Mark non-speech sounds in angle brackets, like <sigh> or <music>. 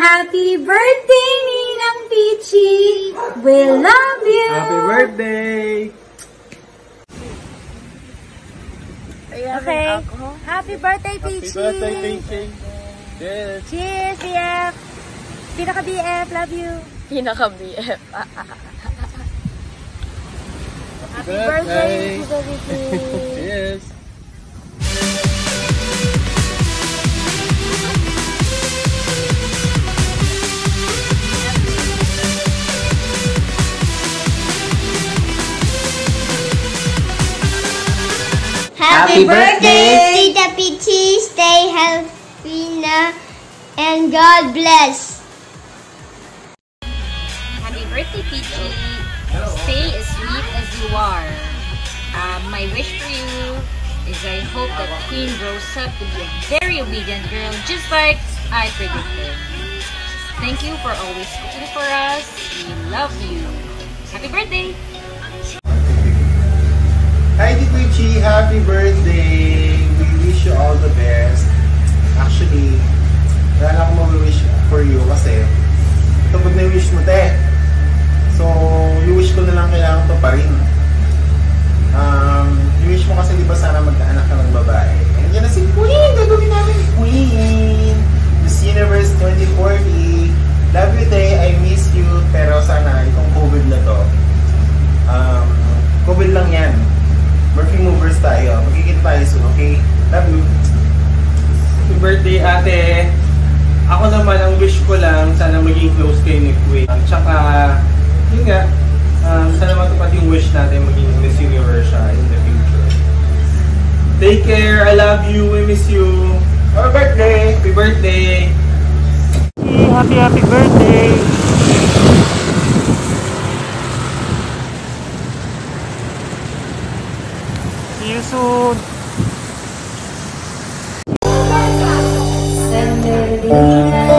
Happy birthday, Ninang Peachy! We love you! Happy birthday! Okay. Happy birthday, Peachy! Happy birthday, Peachy! Yes! Cheers, BF! Pinaka BF, love you! Pinaka-BF. Happy birthday, Tito Vicky! <laughs> Happy, Happy birthday! Tita Peachy. Stay healthy na and God bless. Happy birthday, Peachy. Stay as sweet as you are. Um, my wish for you is I hope that Queen grows up to be a very obedient girl, just like I predicted. Thank you for always cooking for us. We love you. Happy birthday! Happy birthday! We wish you all the best. Actually, wala na akong ma-wish for you kasi ito pag na-wish mo, te. So, yung wish ko na lang kailangan to pa rin. Um, yung wish mo kasi di ba sana magkaanak ate. Ako naman, ang wish ko lang, sana maging close kay ni Queen. Tsaka, yun nga, um, sana matupad yung wish natin maging Miss Universe siya in the future. Take care. I love you. We miss you. Happy birthday. Happy birthday. Happy, happy birthday. See you soon. 你。